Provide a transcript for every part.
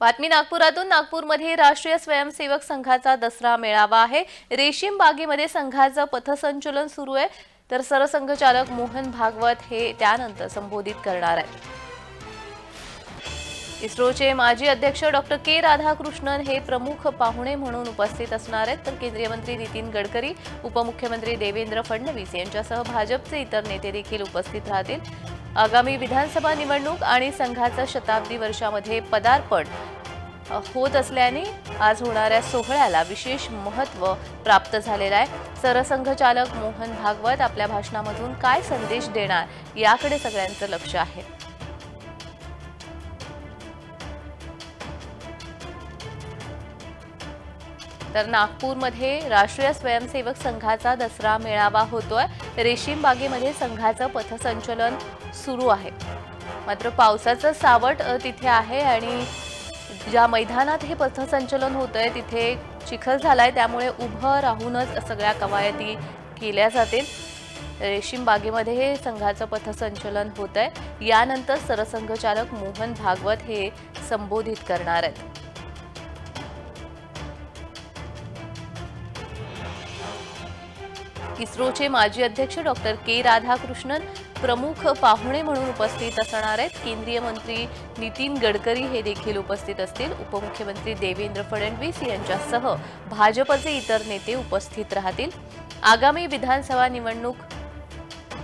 बातमी नागपुरातून. नागपूरमध्ये राष्ट्रीय स्वयंसेवक संघाचा दसरा मेळावा आहे. रेशीम बागेमध्ये संघाचं पथसंचलन सुरू आहे. तर सरसंघचालक मोहन भागवत हे त्यानंतर संबोधित करणार आहेत. इस्रोचे माजी अध्यक्ष डॉक्टर के राधाकृष्णन हे प्रमुख पाहुणे म्हणून उपस्थित असणार आहेत. तर केंद्रीय मंत्री नितीन गडकरी उपमुख्यमंत्री देवेंद्र फडणवीस यांच्यासह भाजपचे इतर नेते देखील उपस्थित राहतील. आगामी विधानसभा निवडणूक आणि संघाचं शताब्दी वर्षामध्ये पदार्पण होत असल्याने आज होणाऱ्या सोहळ्याला विशेष महत्त्व प्राप्त झालेलं आहे. सरसंघचालक मोहन भागवत आपल्या भाषणामधून काय संदेश देणार याकडे सगळ्यांचं लक्ष आहे. तर नागपूरमध्ये राष्ट्रीय स्वयंसेवक संघाचा दसरा मेळावा होतोय. रेशीमबागेमध्ये संघाचं पथसंचलन सुरू आहे. मात्र पावसाचं सावट तिथे आहे आणि ज्या मैदानात हे पथसंचलन होतंय तिथे चिखल झालाय. त्यामुळे उभं राहूनच सगळ्या कवायती केल्या जातील. रेशीम बागेमध्ये हे संघाचं पथसंचलन होत आहे यानंतर सरसंघचालक मोहन भागवत हे संबोधित करणार आहेत. इस्रोचे माजी अध्यक्ष डॉक्टर के राधाकृष्णन प्रमुख पाहुणे म्हणून उपस्थित असणार आहेत. केंद्रीय मंत्री नितीन गडकरी हे देखील उपस्थित असतील. उपमुख्यमंत्री देवेंद्र फडणवीस यांच्यासह भाजपचे इतर नेते उपस्थित राहतील. आगामी विधानसभा निवडणूक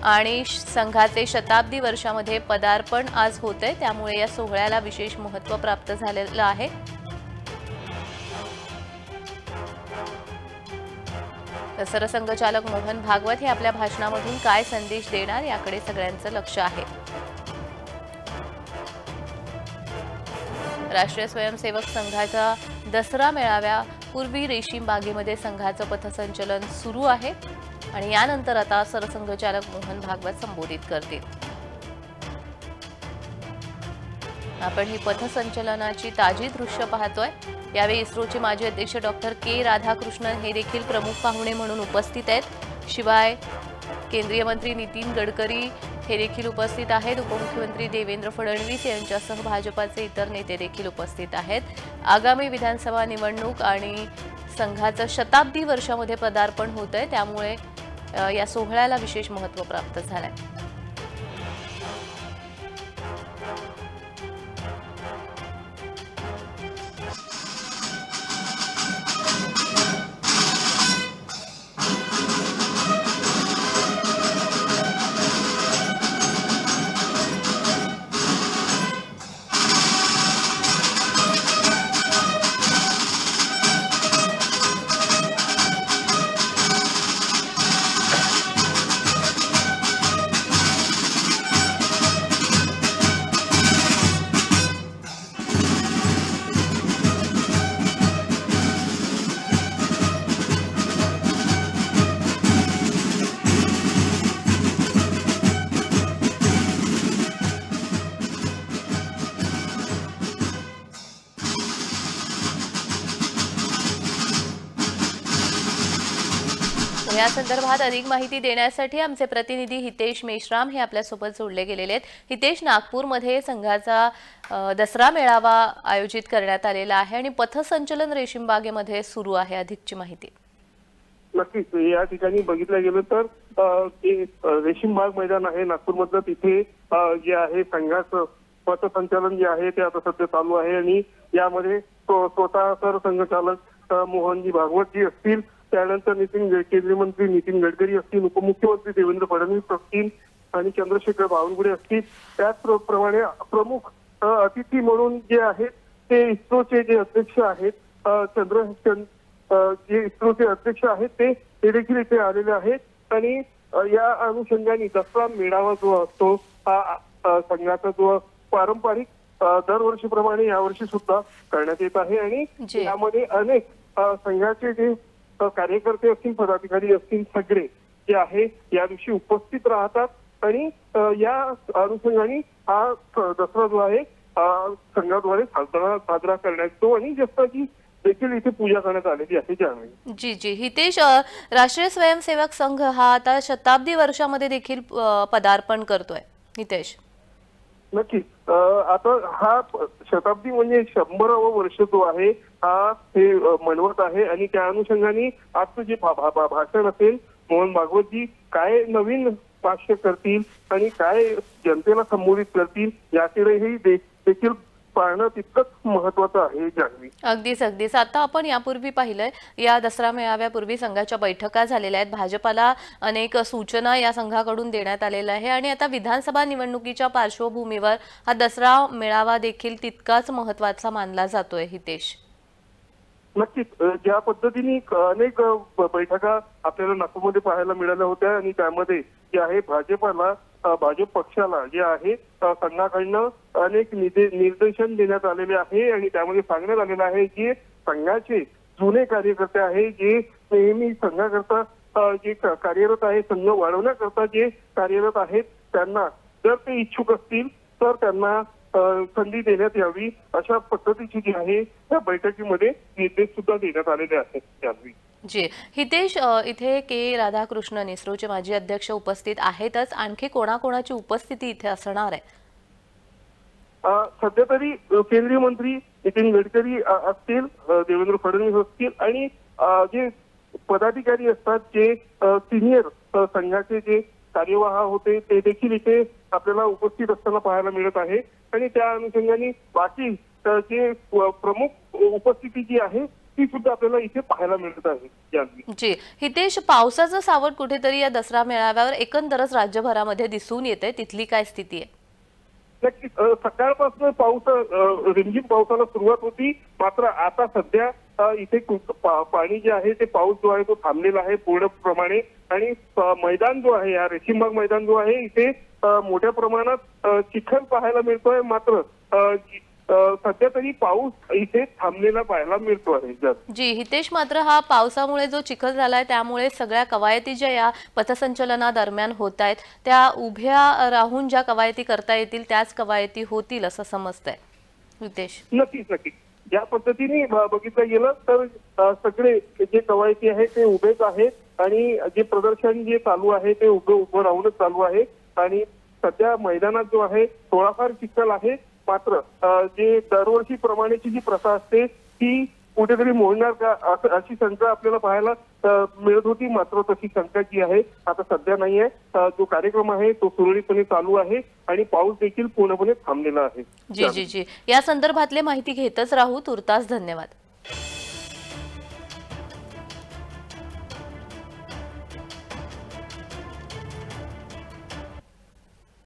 आणि श- संघाचे शताब्दी वर्षामध्ये पदार्पण आज होतंय. त्यामुळे या सोहळ्याला विशेष महत्त्व प्राप्त झालेलं आहे. तर सरसंघचालक मोहन भागवत हे आपल्या भाषणामधून काय संदेश देणार याकडे सगळ्यांचं लक्ष आहे. राष्ट्रीय स्वयंसेवक संघाचा दसरा मेळाव्यापूर्वी रेशीम बागेमध्ये संघाचं पथसंचलन सुरू आहे आणि यानंतर आता सरसंघचालक मोहन भागवत संबोधित करतील. आपण ही पथसंचलनाची ताजी दृश्य पाहतोय. यावेळी इस्रोचे माजी अध्यक्ष डॉक्टर के राधाकृष्णन हे देखील प्रमुख पाहुणे म्हणून उपस्थित आहेत. शिवाय केंद्रीय मंत्री नितीन गडकरी हे देखील उपस्थित आहेत. उपमुख्यमंत्री देवेंद्र फडणवीस यांच्यासह भाजपाचे इतर नेते देखील उपस्थित आहेत. आगामी विधानसभा निवडणूक आणि संघाचं शताब्दी वर्षामध्ये पदार्पण होत आहे त्यामुळे या सोहळ्याला विशेष महत्त्व प्राप्त झालं आहे या संदर्भात अधिक माहिती देण्यासाठी आमचे प्रतिनिधी हितेश मेश्राम हे आपल्यासोबत जोडले गेलेले आहेत. हितेश नागपूरमध्ये संघाचा दसरा मेळावा आयोजित करण्यात आलेला आहे आणि पथसंचलन रेशीमबागेमध्ये सुरू आहे अधिकची माहिती. नक्कीच. या ठिकाणी बघितलं गेलं तर रेशीमबाग ते मैदान आहे. नागपूरमधलं तिथे जे आहे संघाचं पथसंचलन जे आहे ते आता सध्या चालू आहे आणि यामध्ये स्वतः सरसंघचालक मोहनजी भागवत जी असतील त्यानंतर नितीन केंद्रीय मंत्री नितीन गडकरी असतील उपमुख्यमंत्री देवेंद्र फडणवीस असतील आणि चंद्रशेखर बावनकुळे असतील. त्याचप्रमाणे प्रमुख अतिथी म्हणून जे आहेत ते इस्रोचे जे अध्यक्ष आहेत चंद्र जे इस्रोचे अध्यक्ष आहेत ते ते देखील इथे आलेले आहेत. आणि या अनुषंगाने दसरा मेळावा जो असतो हा संघाचा जो पारंपरिक दरवर्षीप्रमाणे यावर्षी सुद्धा करण्यात येत आहे. आणि. यामध्ये अनेक संघाचे जे कार्यकर्ते असतील पदाधिकारी असतील सगळे जे आहे या दिवशी उपस्थित राहतात. आणि या अनुषंगाने हा दसरा जो आहे संघाद्वारे साजरा साजरा करण्यात येतो. आणि जसं देखील इथे पूजा करण्यात आलेली आहे त्यावेळी जी जी. हितेश राष्ट्रीय स्वयंसेवक संघ हा आता शताब्दी वर्षामध्ये देखील पदार्पण करतोय. हितेश. नक्कीच आता हा शताब्दी म्हणजे शंभरावं वर्ष जो आहे हा हे अं, मनवत आहे आणि त्या अनुषंगाने आजचं जे भाषण असेल मोहन भागवतजी काय नवीन भाष्य करतील आणि काय जनतेला संबोधित करतील याकडेही देखील पाहणं तितकंच महत्वाचं आहे जान्हवी. अगदीच अगदीच. आता आपण यापूर्वी पाहिलंय या दसरा मेळाव्यापूर्वी संघाच्या बैठका झालेल्या आहेत. भाजपाला अनेक सूचना या संघाकडून देण्यात आलेल्या आहे आणि आता विधानसभा निवडणुकीच्या पार्श्वभूमीवर हा दसरा मेळावा देखील तितकाच महत्त्वाचा मानला जातोय हितेश. नक्कीच. ज्या पद्धतीने अनेक बैठका आपल्याला नागपूरमध्ये पाहायला मिळाल्या होत्या आणि त्यामध्ये जे आहे भाजपाला भाजप पक्षाला जे आहे संघाकडनं अनेक निर्देशन देण्यात आलेले आहे आणि त्यामध्ये सांगण्यात आलेलं आहे की संघाचे जुने कार्यकर्ते आहे जे नेहमी संघाकरता जे कार्यरत आहे संघ वाढवण्याकरता जे कार्यरत आहेत त्यांना जर ते इच्छुक असतील तर त्यांना संधी देण्यात यावी अशा पद्धतीची जी आहे त्या बैठकीमध्ये निर्देश सुद्धा देण्यात आलेले आहेत त्यावेळी जी. हितेश इथे के. राधाकृष्णन इस्रोचे माजी अध्यक्ष उपस्थित आहेतच. आणखी कोणाकोणाची उपस्थिती इथे असणार आहे? सध्या तरी केंद्रीय मंत्री नितीन गडकरी असतील देवेंद्र फडणवीस असतील आणि जे पदाधिकारी असतात जे सिनियर संघाचे जे कार्यवाह होते ते देखील इथे आपल्याला उपस्थित असताना पाहायला मिळत आहे. आणि त्या अनुषंगाने बाकी जे प्रमुख उपस्थिती जी आहे ती सुद्धा आपल्याला इथे पाहायला मिळत आहे जी. हितेश पावसाचं सावट कुठेतरी या दसरा मेळाव्यावर एकंदरच राज्यभरामध्ये दिसून येते. तिथली काय स्थिती आहे? नक्कीच. सकाळपासून पाऊस रिमझिम पावसाला सुरुवात होती. मात्र आता सध्या इथे पाणी जे आहे ते पाऊस जो आहे तो थांबलेला आहे पूर्णप्रमाणे. आणि मैदान जो आहे या रेशीमबाग मैदान जो आहे इथे मोठ्या प्रमाणात चिखल पाहायला मिळतोय. मात्र सध्या तरी पाऊस इथे थांबलेला पाहायला मिळतो आहे जी हितेश मात्र हा पावसामुळे जो चिखल झालाय त्यामुळे सगळ्या कवायती ज्या या पथसंचलनादरम्यान होत आहेत त्या उभ्या राहून ज्या कवायती करता येतील त्याच कवायती होतील असं समजतंय. हितेश. नक्कीच नक्कीच. या पद्धतीने बघितलं गेलं तर सगळे जे कवायती आहेत ते उभेच आहेत आणि जे प्रदर्शन जे चालू आहे ते उभं उभं राहूनच चालू आहे. आणि सध्या मैदानात जो आहे थोडाफार चिखल आहे. मात्र जे दरवर्षी प्रमाणेची जी प्रथा असते ती कुठेतरी मोडणार का? अशी शंका आपल्याला पाहायला मिळत होती. मात्र तशी शंका जी आहे आता सध्या नाही आहे जो कार्यक्रम आहे तो सुरळीतपणे चालू आहे आणि पाऊस देखील पूर्णपणे थांबलेला आहे. जी जी जी. या संदर्भातले माहिती घेतच राहू. तुर्तास धन्यवाद.